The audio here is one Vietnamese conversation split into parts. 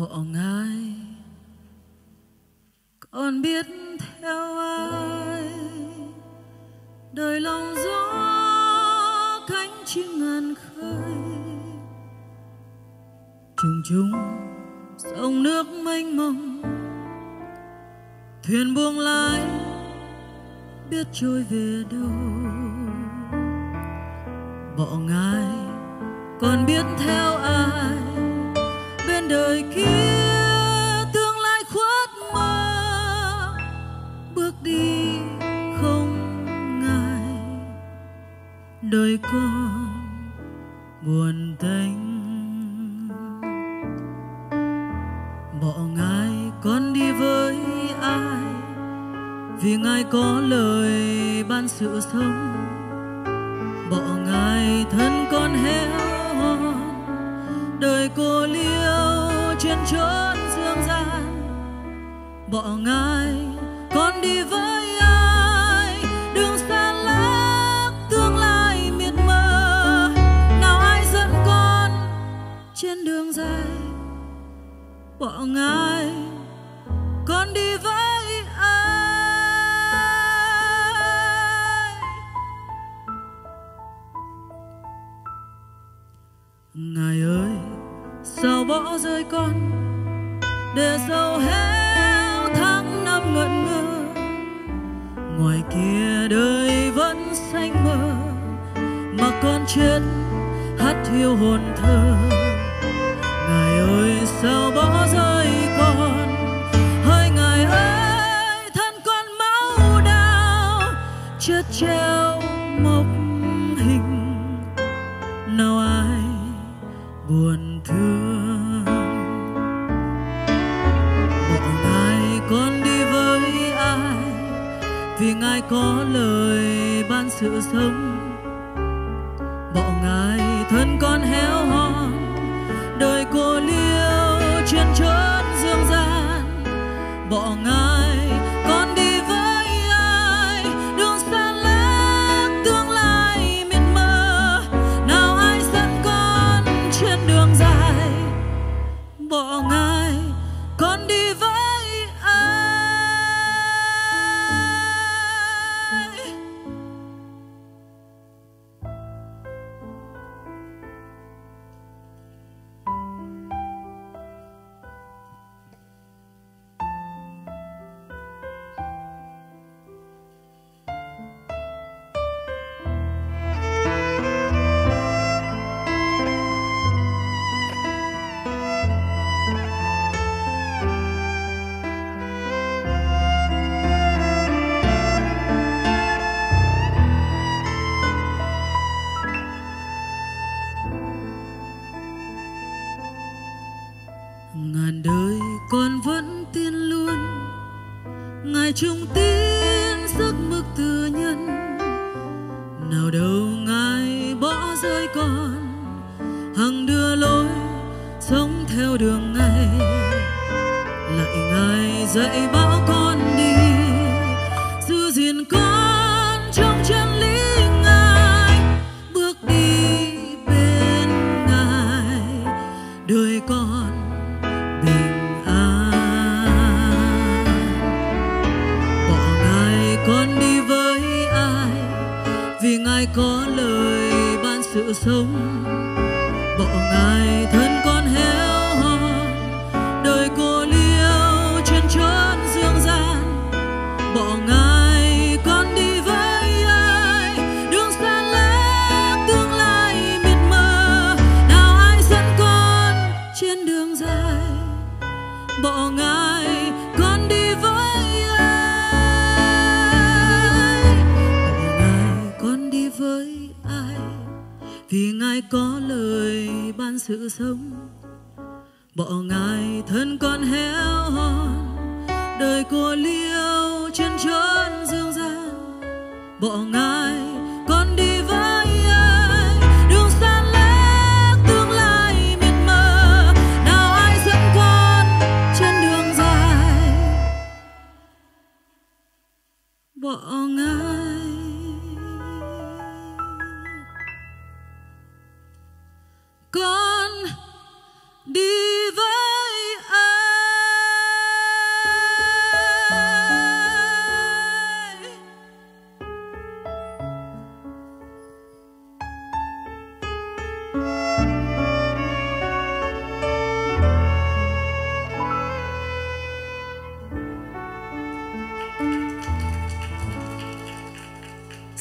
bỏ ngài còn biết theo ai, đời lòng gió cánh chim ngàn khơi. Trùng trùng sông nước mênh mông, thuyền buông lái, biết trôi về đâu. Bỏ ngài còn biết theo ai đời kia tương lai khuất mơ bước đi không ngài đời con buồn tênh, bỏ ngài con đi với ai? Vì ngài có lời ban sự sống, bỏ ngài thân con héo hon đời cô liêu trên chốn dương gian. Bỏ ngài con đi với ai? Đường xa lắc tương lai miệt mờ. Nào ai dẫn con trên đường dài? Bỏ ngài con đi với bỏ rơi con. Để dâu héo tháng năm ngẩn ngơ, ngoài kia đời vẫn xanh mơ. Mà con chết, hát thiêu hồn thơ. Ngài ơi, sao bỏ rơi con? Hỡi ngài ơi, thân con máu đào chết treo mộc vì ngài có lời ban sự sống. Bỏ ngài thân con héo hon, đời cô liêu trên chốn dương gian. Bỏ ngài ngài trung tín sức mực từ nhân. Nào đâu ngài bỏ rơi con, hằng đưa lối sống theo đường ngài lại ngài dạy bảo con đi, giữ gìn con trong chân lý ngài. Bước đi bên ngài, đời con có lời ban sự sống. Bỏ ngài thân con hết. Sự sống. Bỏ ngài thân con héo hon đời cô liêu chân chốn dương gian. Bỏ ngài con đi với ai, đường xa lắc tương lai miệt mờ. Nào ai dẫn con trên đường dài? Bỏ ngài. Con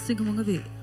Sigmund Gavir.